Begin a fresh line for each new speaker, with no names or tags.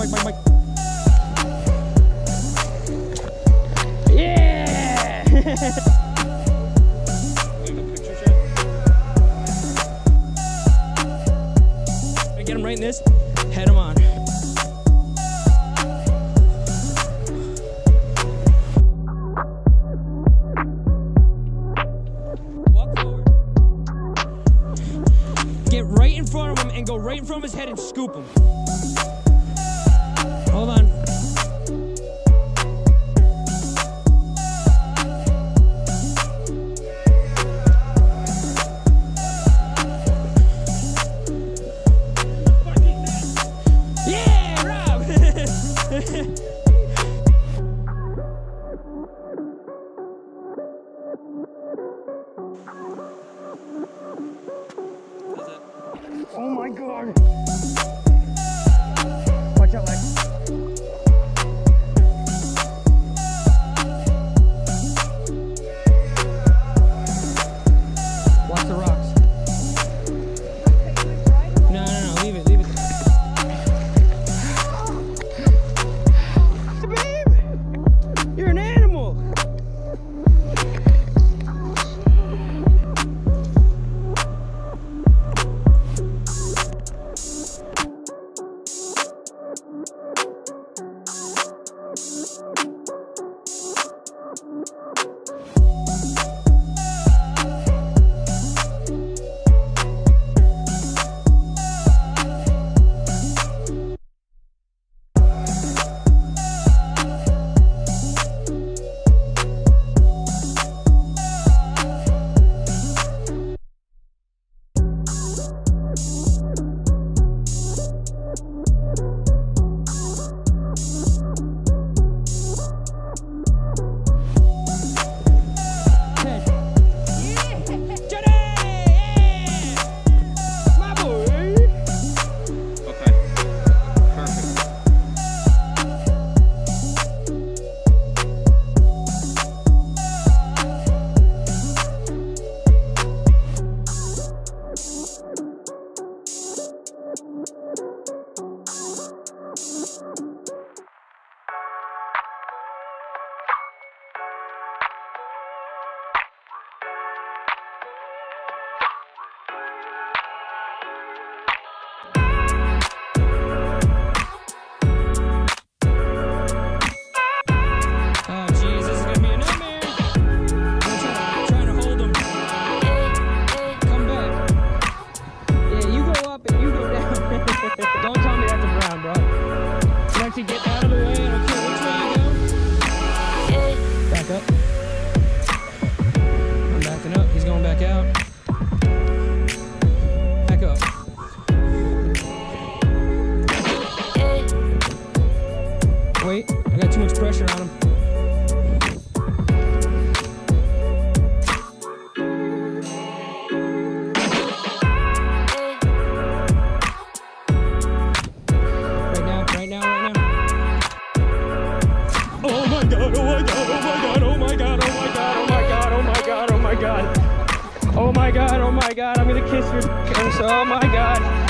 Mike, Mike, Mike. Yeah! Get him right in this, head him on. Get right in front of him and go right in front of his head and scoop him. Hold on. Yeah, Rob! oh my god! Watch out, Lex. Lexi, get out of the way. I don't care which way you go. Back up. I'm backing up. He's going back out. Back up. Wait, I got too much pressure on him. God, oh my god, oh my god. I'm gonna kiss your kiss. Oh my god.